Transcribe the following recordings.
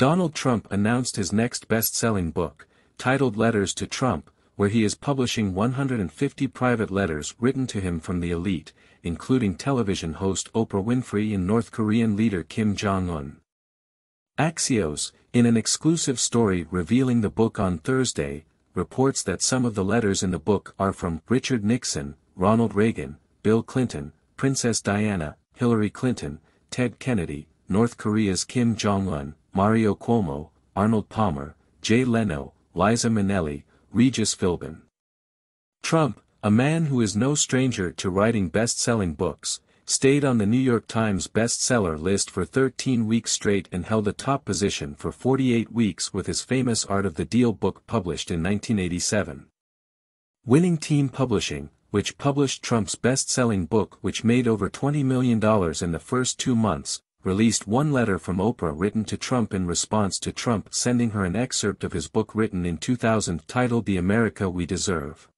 Donald Trump announced his next best-selling book, titled Letters to Trump, where he is publishing 150 private letters written to him from the elite, including television host Oprah Winfrey and North Korean leader Kim Jong-un. Axios, in an exclusive story revealing the book on Thursday, reports that some of the letters in the book are from Richard Nixon, Ronald Reagan, Bill Clinton, Princess Diana, Hillary Clinton, Ted Kennedy, North Korea's Kim Jong-un, Mario Cuomo, Arnold Palmer, Jay Leno, Liza Minnelli, Regis Philbin. Trump, a man who is no stranger to writing best-selling books, stayed on the New York Times bestseller list for 13 weeks straight and held a top position for 48 weeks with his famous Art of the Deal book published in 1987. Winning Team Publishing, which published Trump's best-selling book which made over $20 million in the first two months, released one letter from Oprah written to Trump in response to Trump sending her an excerpt of his book written in 2000 titled The America We Deserve.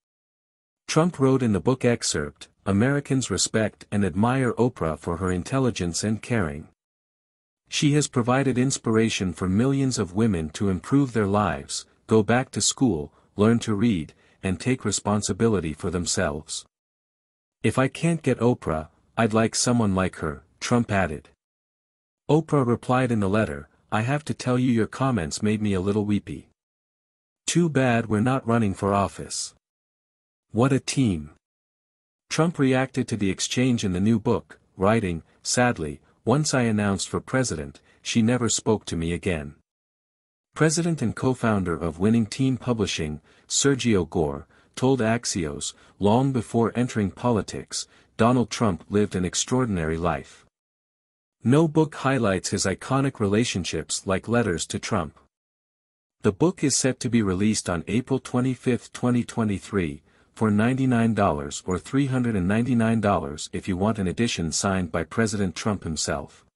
Trump wrote in the book excerpt, Americans respect and admire Oprah for her intelligence and caring. She has provided inspiration for millions of women to improve their lives, go back to school, learn to read, and take responsibility for themselves. If I can't get Oprah, I'd like someone like her, Trump added. Oprah replied in the letter, I have to tell you your comments made me a little weepy. Too bad we're not running for office. What a team. Trump reacted to the exchange in the new book, writing, sadly, once I announced for president, she never spoke to me again. President and co-founder of Winning Team Publishing, Sergio Gor, told Axios, long before entering politics, Donald Trump lived an extraordinary life. No book highlights his iconic relationships like letters to Trump. The book is set to be released on April 25, 2023, for $99 or $399 if you want an edition signed by President Trump himself.